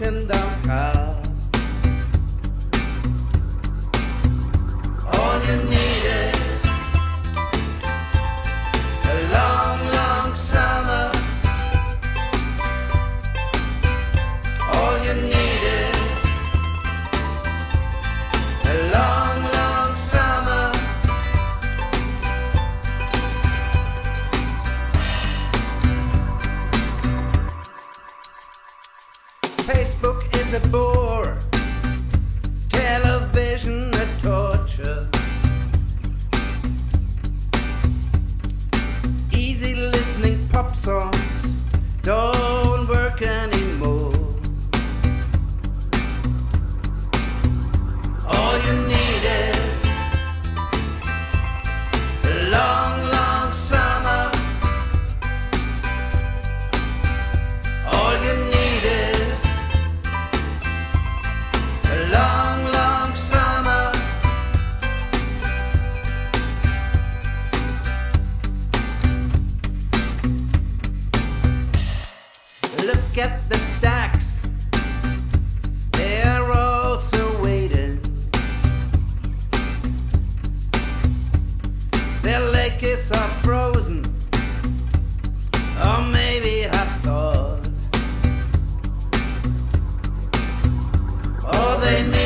walking down is a bore, television a torture. Easy listening pop song. at the stacks, They're also waiting. Their legs are frozen, or maybe half thought. Oh, they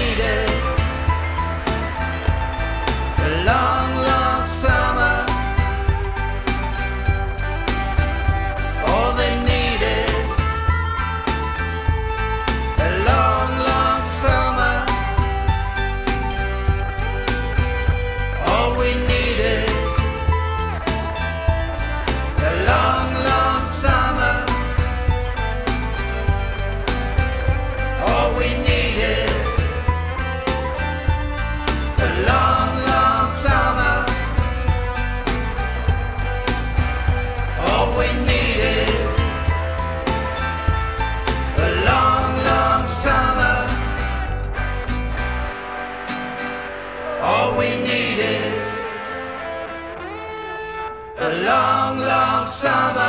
long, long summer.